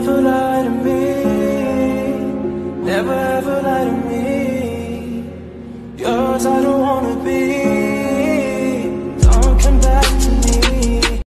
Never lie to me. Never ever lie to me. Yours, I don't wanna be.